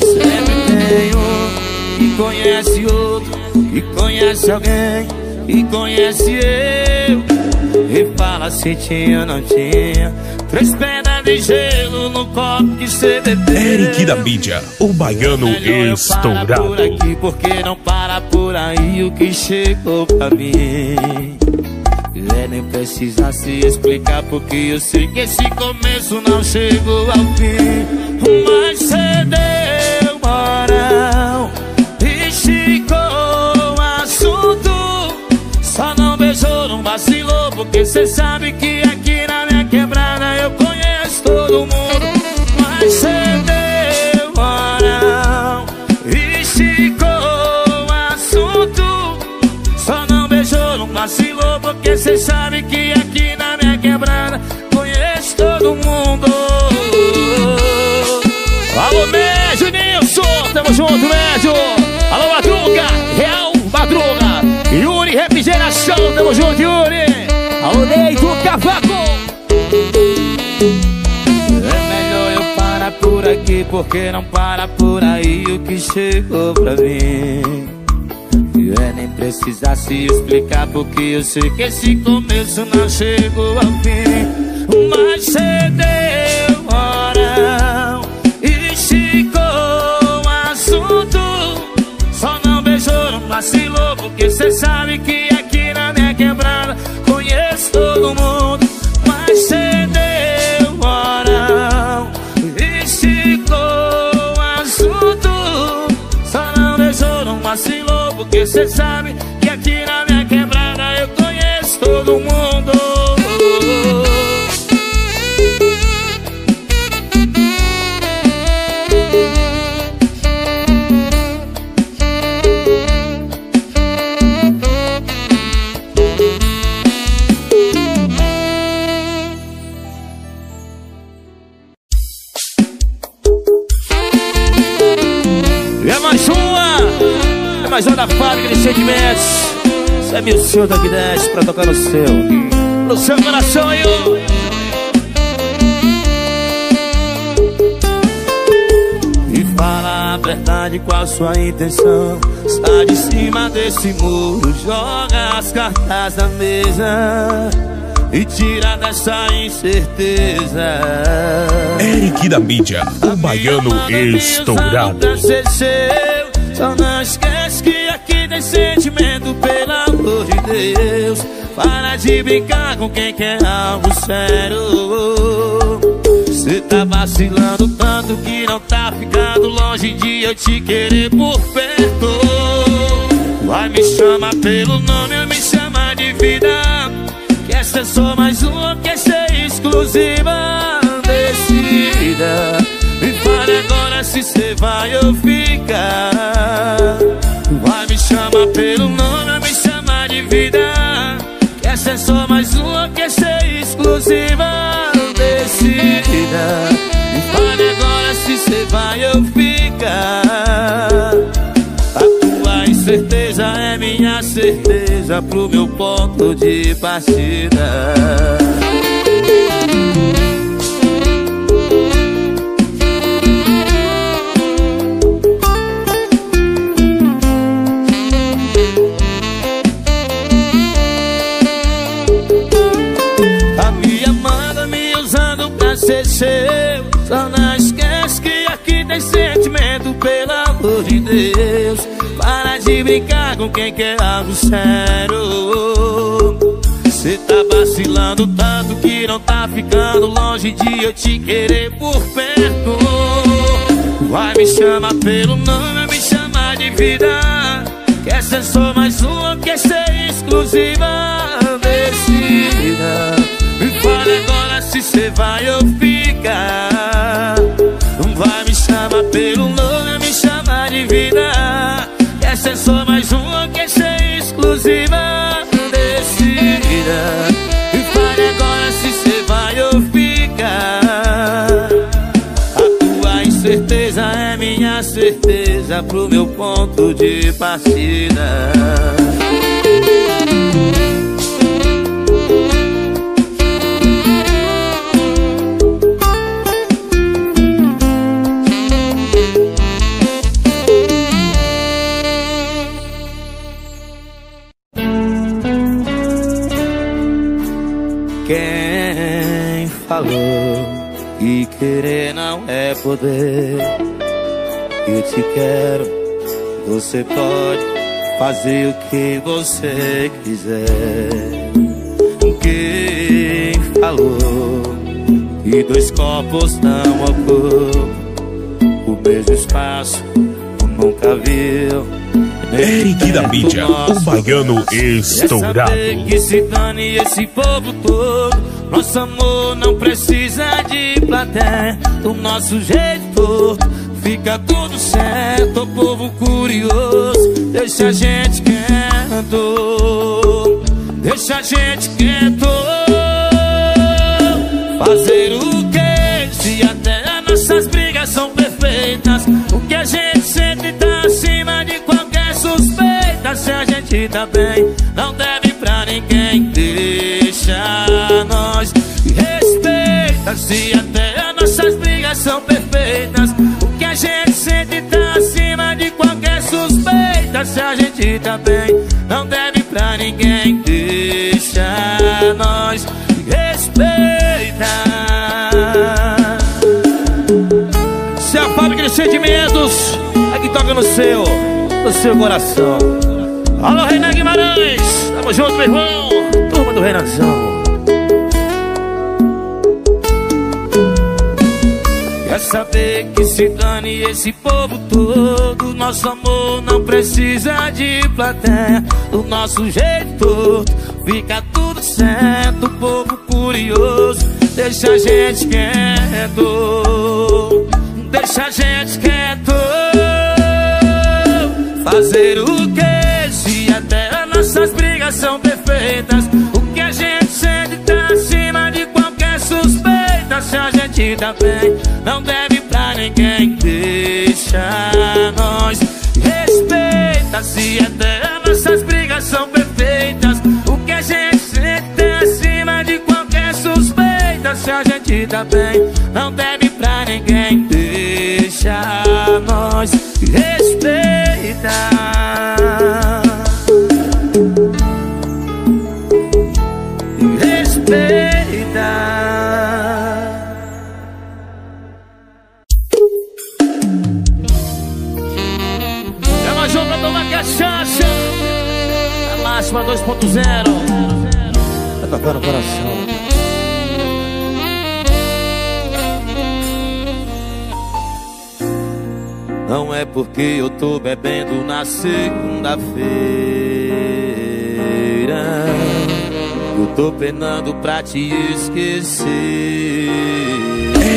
Sempre tem um que conhece outro Que conhece alguém e conhece eu? E fala se tinha ou não tinha. Três pedras de gelo no copo que cê bebeu. Eric da mídia, o baiano estourado por aqui porque não para por aí o que chegou pra mim. é, nem precisa se explicar porque eu sei que esse começo não chegou ao fim. Mas cê deu moral e esticou o assunto. Só não beijou, não vacilou porque cê sabe que sabe que aqui na minha quebrada Conheço todo mundo. Alô, Médio Nilson, tamo junto, Médio. Alô, Madruga, Real Madruga. Yuri Refrigeração, tamo junto, Yuri. Alô, Neito Cavaco. É melhor eu parar por aqui Porque não para por aí o que chegou pra mim é nem precisar se explicar Porque eu sei que esse começo não chegou ao fim. Mas cê deu E esticou o assunto. Só não beijou, não vacilou Porque cê sabe que aqui na minha quebrada Conheço todo mundo cê sabe que aqui na minha quebrada eu conheço todo mundo mais uma da fábrica de sentimentos. Isso é meu senhor da Guinness pra tocar no seu, no seu coração aí. E fala a verdade, qual a sua intenção? Está de cima desse muro, joga as cartas na mesa e tira dessa incerteza. Eric da mídia, o baiano estourado Só não esquece sentimento, pelo amor de Deus. Para de brincar com quem quer algo sério. Cê tá vacilando tanto que não tá ficando longe de eu te querer por perto. Vai me chamar pelo nome, me chama de vida. Quer ser só mais uma, quer ser exclusiva Decida Me fale agora se cê vai ou fica Vai me chamar pelo nome, me chamar de vida. Quer ser só mais uma, quer ser exclusiva Decida Me fale agora se cê vai ou fica. A tua incerteza é minha certeza Pro meu ponto de partida Deus. Para de brincar com quem quer algo sério. Cê tá vacilando tanto que não tá ficando longe de eu te querer por perto. Vai me chamar pelo nome, me chamar de vida. Quer ser só mais uma, quer ser exclusiva? Decida Me fale agora se cê vai ou fica. Vai me chamar pelo nome, volta pro meu ponto de partida. Quem falou que querer não é poder? Eu te quero, você pode fazer o que você quiser. Quem falou que dois corpos não ocupam o mesmo espaço? Nunca viu Eric da mídia, o baiano estourado. que se dane esse povo todo. Nosso amor não precisa de plateia. Do nosso jeito fica tudo certo. O povo curioso, deixa a gente quieto. Deixa a gente quieto. Fazer o que se até nossas brigas são perfeitas? O que a gente sente tá acima de suspeita se a gente tá bem Não deve pra ninguém Deixa nós Respeita se até nossas brigas são perfeitas gente sente tá acima de qualquer suspeita Se a gente tá bem Não deve pra ninguém Deixa nós Respeita Se a fábrica de sentimentos é que toca no seu do seu coração. Alô, Renan Guimarães, tamo junto, meu irmão. Turma do Renanzão. Saber que se dane esse povo todo. Nosso amor não precisa de plateia. Do nosso jeito fica tudo certo. O povo curioso deixa a gente quieto. Deixa a gente quieto. Fazer o que se até nossas brigas são perfeitas Se a gente tá bem, não deve pra ninguém Deixa nós. Respeita Se até nossas brigas são perfeitas. O que a gente sente tá acima de qualquer suspeita. Se a gente tá bem, não deve pra ninguém Deixa nós. Respeita. 2.0. Vai tocar no coração. Não é porque eu tô bebendo na segunda-feira Eu tô penando pra te esquecer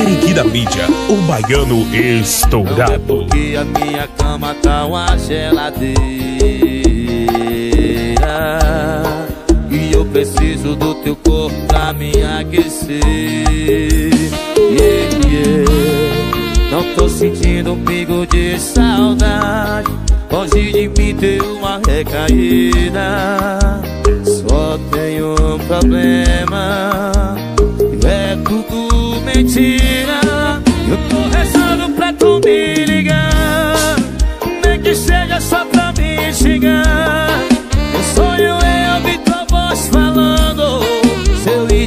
Eric da mídia, o baiano estourado Não é porque a minha cama tá uma geladeira E eu preciso do teu corpo pra me aquecer. Yeah, yeah. Não tô sentindo um pingo de saudade. Longe de mim ter uma recaída. Só tenho um problema. É tudo mentira. Eu tô rezando pra tu me ligar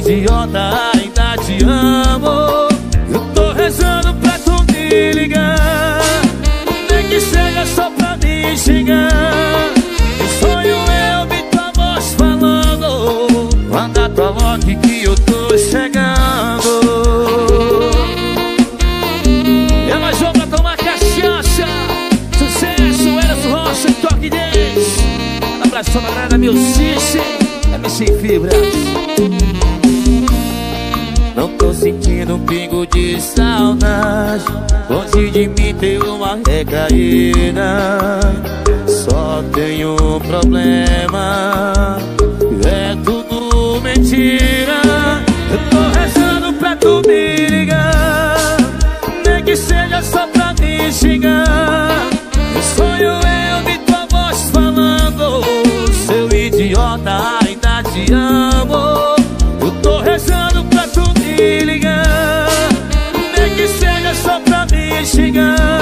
idiota, ainda te amo Só tenho um problema. É tudo mentira Eu tô rezando pra tu me ligar. Nem que seja só pra me xingar. Sonho é ouvir tua voz falando Seu idiota, ainda te amo. Eu tô rezando pra tu me ligar. Nem que seja só pra me xingar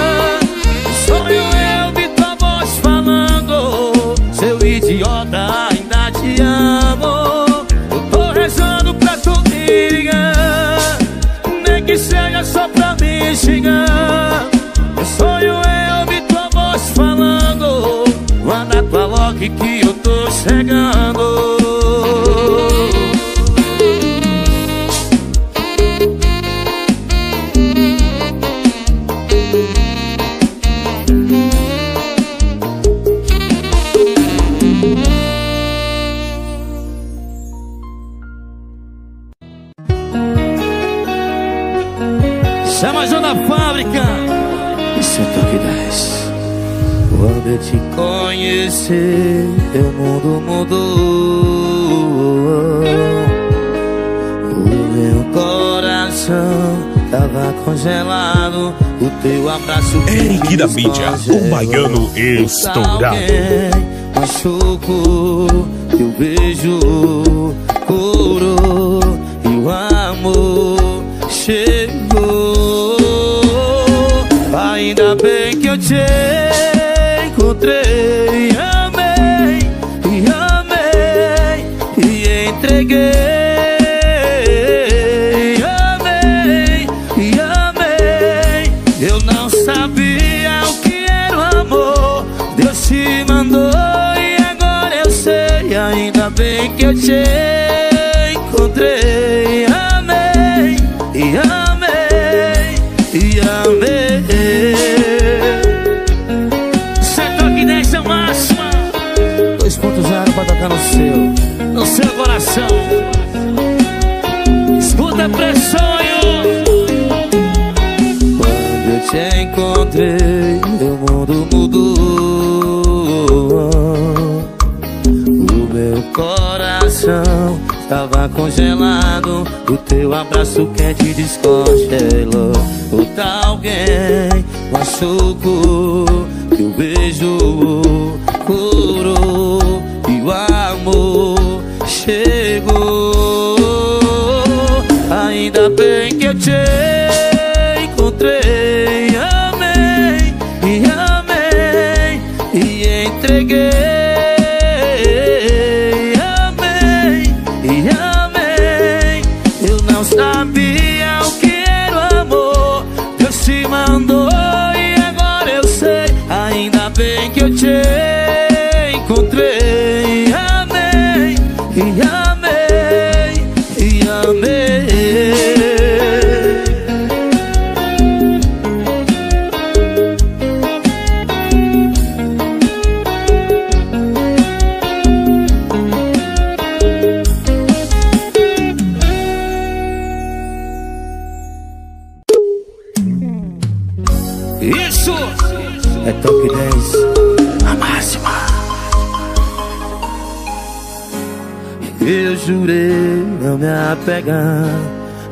xingando Meu sonho é ouvir tua voz falando. Manda tua lock que eu tô chegando conhecer, o mundo mudou. O meu coração tava congelado. O teu abraço. Eric da mídia, o baiano estourado. Machucou, teu beijo curou e o amor chegou. Ainda bem que eu te Eu não sabia o que era o amor, Deus te mandou e agora eu sei. Ainda bem que eu te encontrei, amei e amei e amei. tocar no seu, no seu coração. Escuta pressonho. Te encontrei, meu mundo mudou. O meu coração estava congelado. O teu abraço quente descongelou. O tal alguém machucou. O beijo bem que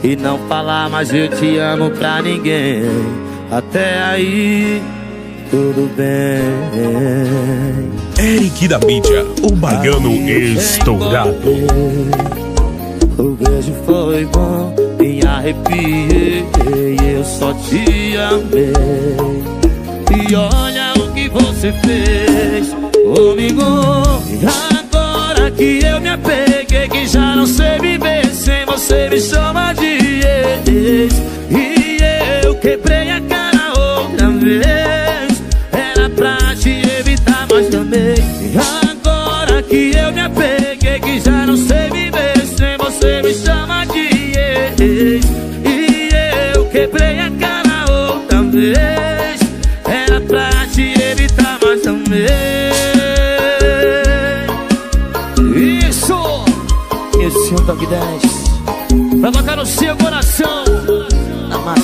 e não falar mais eu te amo pra ninguém. Até aí, tudo bem. Eric da mídia, o baiano estourado. O beijo foi bom, me arrepiei, eu só te amei. E olha o que você fez comigo. Agora que eu me apeguei, que já não sei viver me chama de ex. E eu quebrei a cara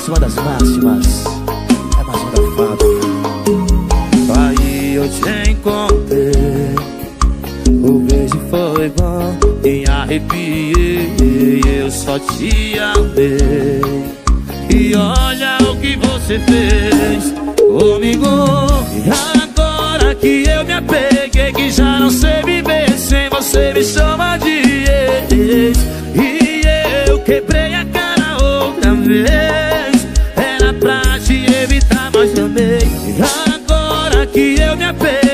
máxima das máximas. É mais uma da fábrica Aí eu te encontrei. O beijo foi bom Me arrepiei. Eu só te amei. E olha o que você fez Comigo. Agora que eu me apeguei Que já não sei viver Sem você me chama de ex. E eu quebrei a cara outra vez evitar, mas também. Agora que eu me apeguei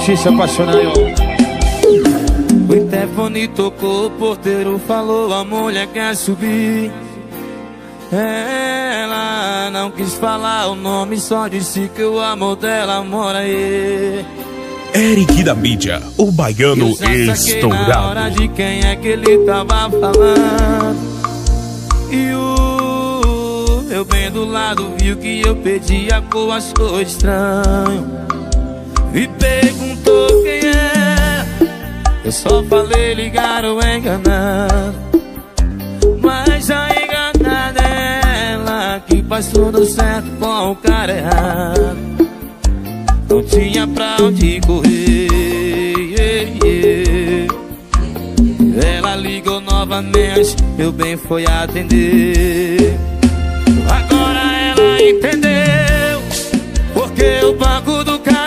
Curtir, se apaixonar, o interfone tocou, o porteiro falou, a mulher quer subir. Ela não quis falar o nome, só disse que o amor dela mora aí. Eric da mídia, o baiano estourado. Na hora de quem é que ele tava falando. E o meu bem do lado viu que eu pedi a cor, achou estranho. E quem é. Eu só falei ligaram enganado Mas a enganada é ela Que faz tudo certo com o cara errado. Não tinha pra onde correr. Ela ligou novamente Meu bem foi atender. Agora ela entendeu Porque o banco do carona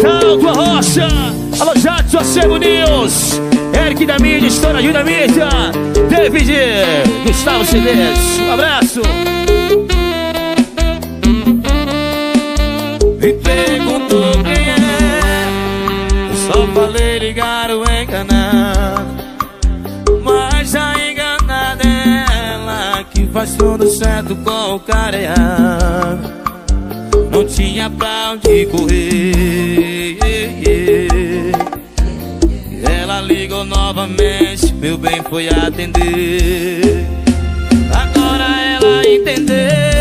Do Rocha Alô Jadson Acervo News. Eric da mídia, Estouradinho da mídia. David, Gustavo Cedês Um abraço. Me perguntou quem é. Eu só falei ligaram enganado Mas a enganada é ela Que faz tudo certo com o cara errado. Não tinha pra onde correr ligou novamente, meu bem foi atender. Agora ela entendeu,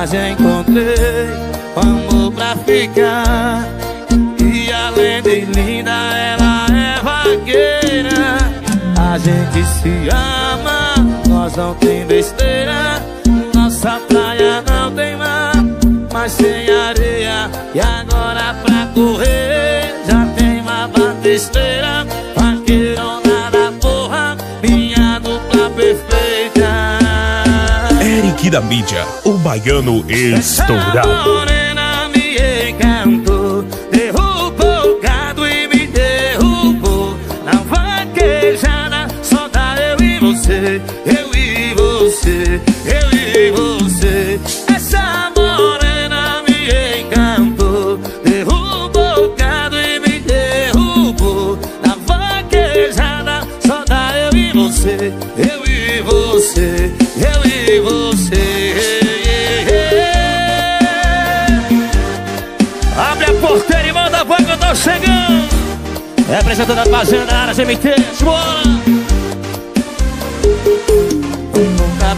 Mas encontrei amor pra ficar. E além de linda, ela é vaqueira. A gente se ama, nós não tem besteira. Nossa praia não tem mar, mas tem areia E agora pra correr já tem uma batisteira Vaqueirona Eric da mídia, o baiano estourado. Essa me encantou Derrubou o gado e me derrubou. Na vaquejada só dá Eu e você Representando a fazenda, área CMT, bora!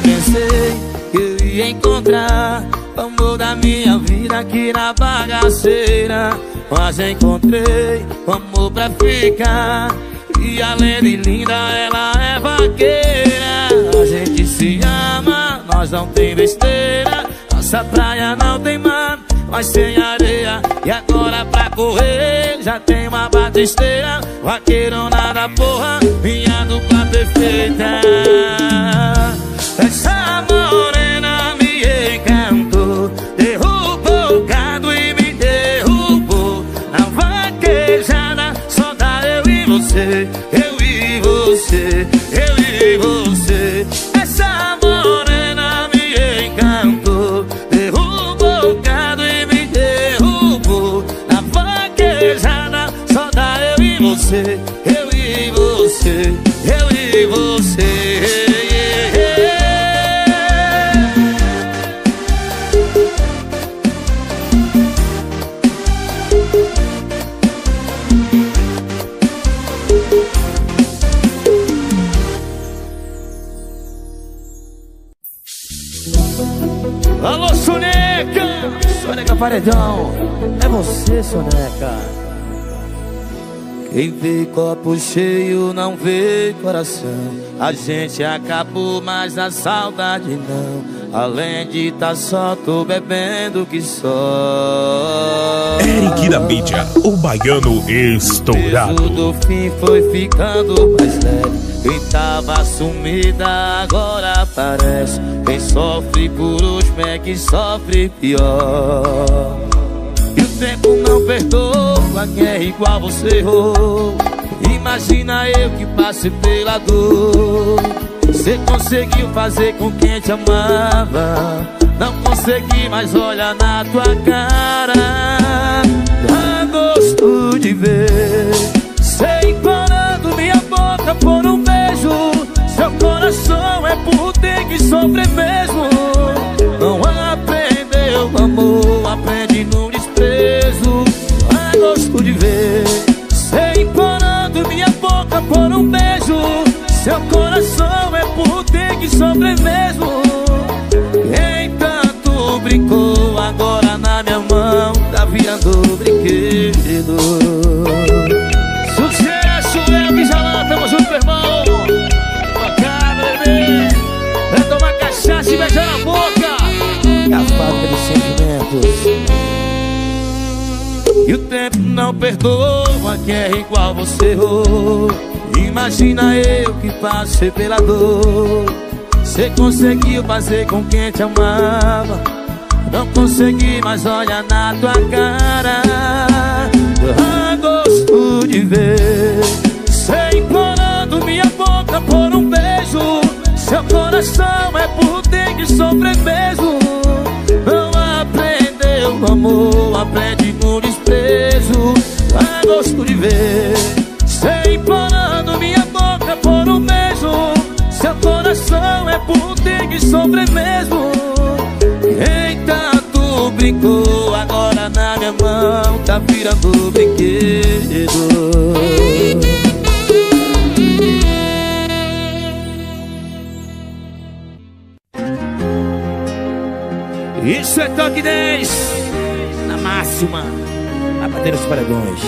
pensei que eu ia encontrar o amor da minha vida aqui na bagaceira Mas encontrei o amor pra ficar. E além de linda, ela é vaqueira. A gente se ama, nós não tem besteira. Nossa praia não tem mar, mas tem areia E agora pra correr já tem uma batisteira. Vaqueirona da porra, minha dupla perfeita. Essa morena me encantou Derrubou o gado e me derrubou. Na vaquejada só dá eu e você eu e você Eu e você, eu e você paredão. É você, Soneca Quem vê copo cheio não vê coração. A gente acabou, mas a saudade não. Além de tá só, tô bebendo que só. Eric da mídia, o baiano estourado. O do fim foi ficando mais leve. Quem tava sumida agora aparece. Quem sofre por último é que sofre pior E o tempo não perdoa quem é igual você errou Imagina eu que passei pela dor. Você conseguiu fazer com quem te amava. Não consegui, mas olha na tua cara. Dá gosto de ver. Sei implorando minha boca por um seu coração é por ter que sofrer mesmo brinquedo Sucesso, é que já lá, tamo junto, irmão. Cachaça e beijar na boca. É a fábrica sentimentos. E o tempo não perdoa quem é igual você errou. Imagina eu que passei pela dor. Você conseguiu fazer com quem te amava. Não consegui, mas olha na tua cara Dá gosto de ver. Você implorando minha boca por um beijo. Seu coração é por ter que sofrer mesmo Não aprendeu o amor, aprende no desprezo. A gosto de ver. Você implorando minha boca por um beijo. Seu coração é por ter que sofrer mesmo brincou agora na minha mão Tá virando brinquedo. Isso é toque 10 Na máxima A bater os paredões.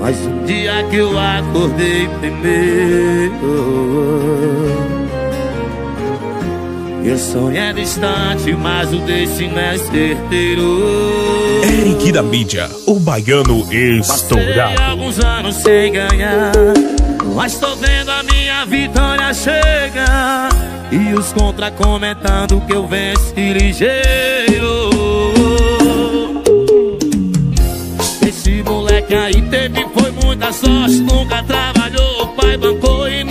Mas um dia que eu acordei primeiro Eu sonho é distante, mas o destino é certeiro. Eric da mídia, o baiano estourado. Passei alguns anos sem ganhar Mas tô vendo a minha vitória chegar e os contra comentando que eu venci ligeiro. Esse moleque aí teve foi muita sorte Nunca trabalhou, o pai bancou e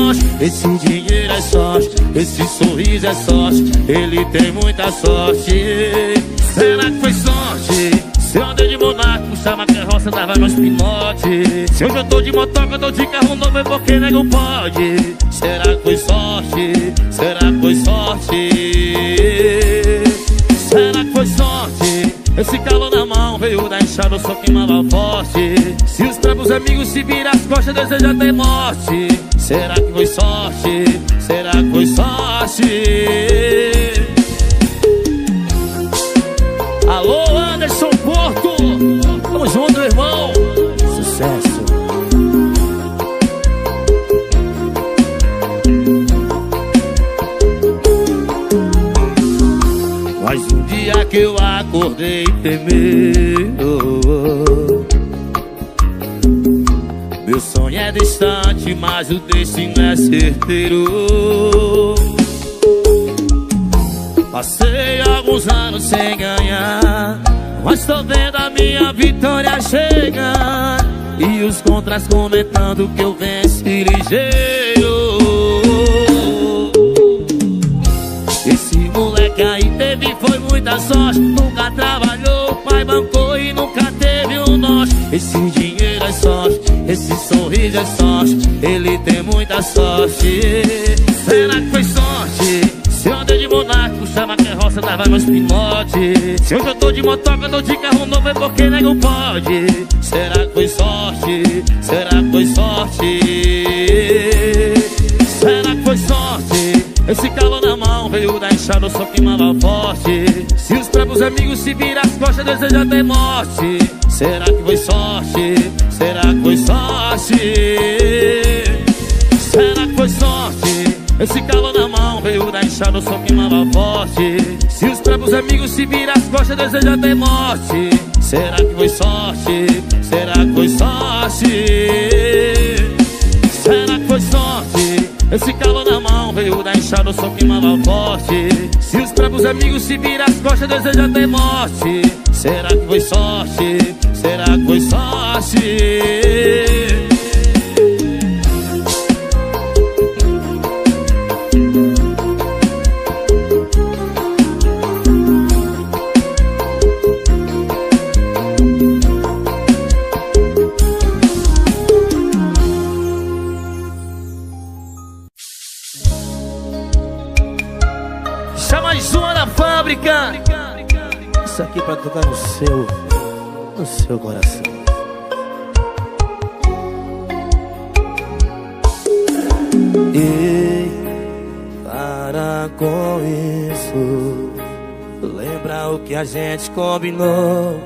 nós Esse dinheiro é sorte, esse sorriso é sorte Ele tem muita sorte Será que foi sorte? Se eu andei de monarca, puxava carroça, dava meus pinote Se hoje eu tô de motoca, tô de carro novo, é porque nego pode Será que foi sorte? Será que foi sorte? Será que foi sorte? Esse calor na mão veio da enxada, só queimava forte. Se os próprios amigos se viram as costas, deseja ter morte. Será que foi sorte? Será que foi sorte? Alô, Anderson Porto. Tamo junto, irmão. Sucesso. Mais um dia que eu acordei temendo Meu sonho é distante, mas o destino é certeiro. Passei alguns anos sem ganhar Mas tô vendo a minha vitória chegar. E os contras comentando que eu venci ligeiro moleque aí teve foi muita sorte Nunca trabalhou, pai bancou e nunca teve um norte Esse dinheiro é sorte, esse sorriso é sorte Ele tem muita sorte Será que foi sorte? Se eu andei de monarca, puxava carroça, dava meus pinote Se hoje eu tô de motoca, tô de carro novo, é porque nego pode Será que foi sorte? Será que foi sorte? Será que foi sorte? Esse calor na veio da enxada, só queimava forte Se os próprios amigos se viram as costas, deseja ter morte Será que foi sorte? Será que foi sorte? Será que foi sorte? Esse calor na mão veio da enxada, só queimava forte Se os próprios amigos se viram as costas, deseja ter morte Será que foi sorte? Será que foi sorte? Será que foi sorte? Esse calor na mão veio da enxada, só queimava forte Se os próprios amigos se viram as costas, deseja ter morte Será que foi sorte? Será que foi sorte? Gente combinou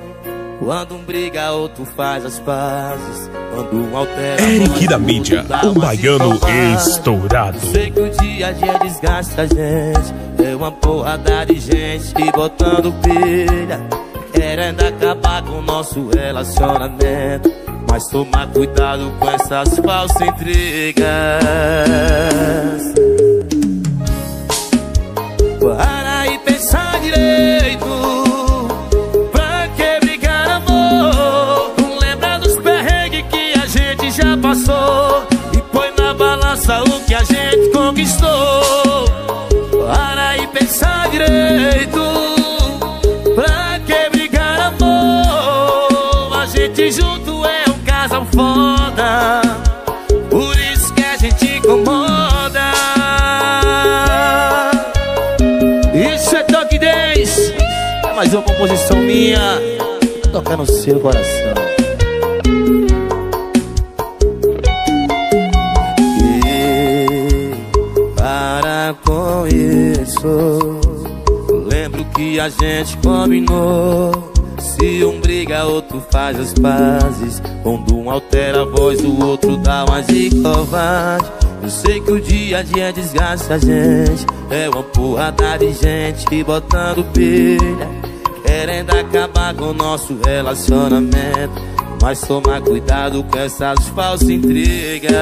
Quando um briga, outro faz as pazes Quando um altera Eric da mídia, o baiano estourado. Sei que o dia a dia desgasta a gente É uma porrada de gente botando pilha Querendo acabar com o nosso relacionamento. Mas toma cuidado com essas falsas intrigas conquistou Para e pensar direito Pra que brigar, amor? A gente junto é um casal foda Por isso que a gente incomoda Isso é Toque 10 É mais uma composição minha Tocar no seu coração a gente combinou. Se um briga, outro faz as pazes. Quando um altera a voz, o outro dá mais de covarde. Eu sei que o dia a dia desgasta a gente. É uma porrada de gente botando pilha. Querendo acabar com o nosso relacionamento. Mas toma cuidado com essas falsas intrigas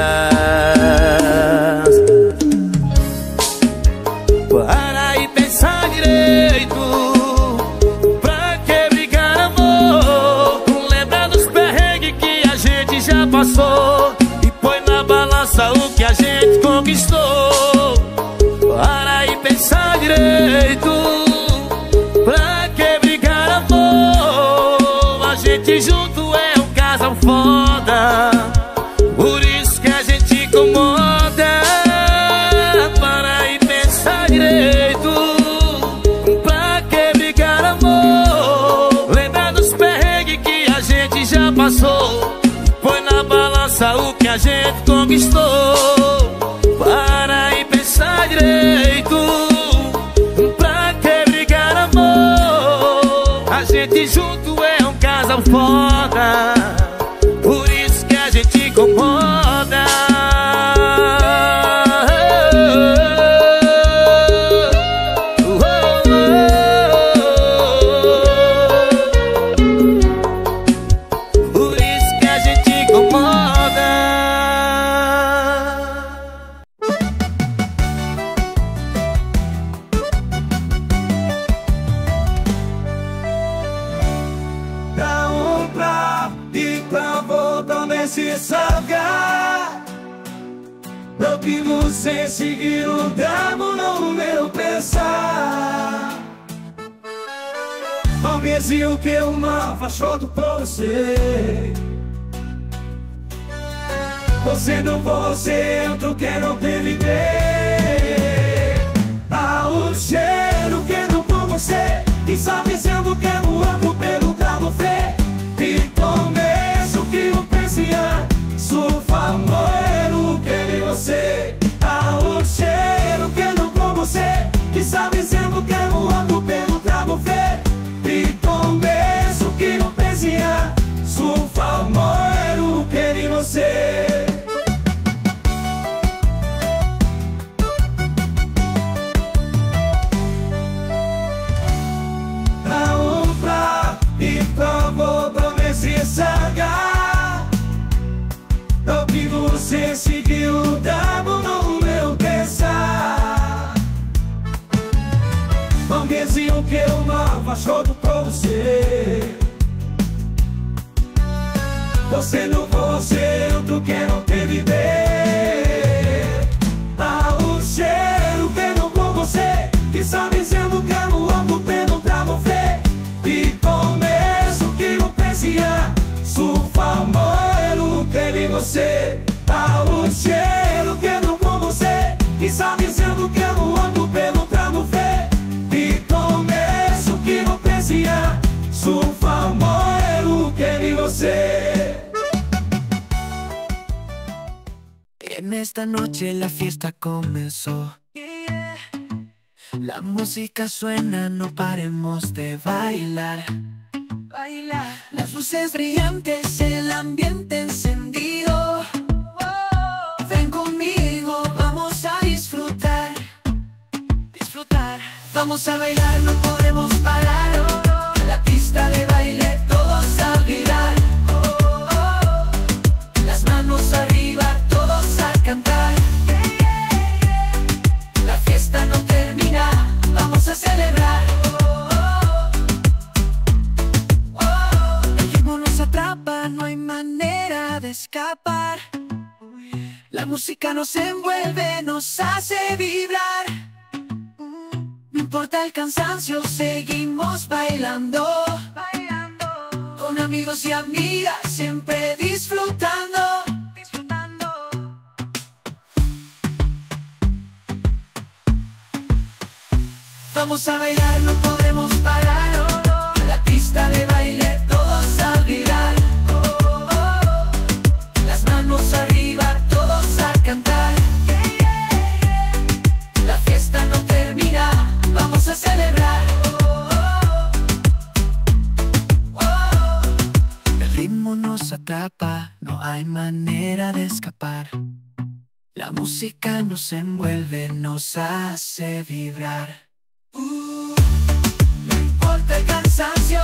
passou E põe na balança o que a gente conquistou. Para e pensar direito conquistou Para e pensar direito. Pra que brigar amor? A gente junto é um casal foda o que o mal tudo por você Você não você, outro que não teve ver Ah, o cheiro que não por você E sabe se eu quero amo pelo cabo fé E começo que eu pensei Sou famoso que você o cheiro que não por você E sabe se eu quero amo pelo cabo fé E começo que não pensia Sou famoso que você eu não achou do você. Você não você, outro que não teve ver Ah, o cheiro que não com você Que só dizendo que amo amo pelo pra você E começo que não pensia Sou famoso teve você. Ah, o cheiro que não com você Que só dizendo que amo amo pelo famoso que você En esta noche la fiesta comenzó. La música suena, no paremos de bailar. Bailar. Las luces brillantes, el ambiente encendido. Ven conmigo, vamos a disfrutar. Disfrutar. Vamos a bailar, no podemos parar. Pista de baile, todos a bailar. Las manos arriba, todos a cantar. La fiesta no termina, vamos a celebrar. El ritmo nos atrapa, no hay manera de escapar. La música nos envuelve, nos hace vibrar. Importa el cansancio, seguimos bailando. Con amigos y amigas, siempre disfrutando. Disfrutando. Vamos a bailar, no podemos parar. La pista de celebrar. El ritmo nos atrapa, no hay manera de escapar. La música nos envuelve, nos hace vibrar. Uh, no importa el cansancio.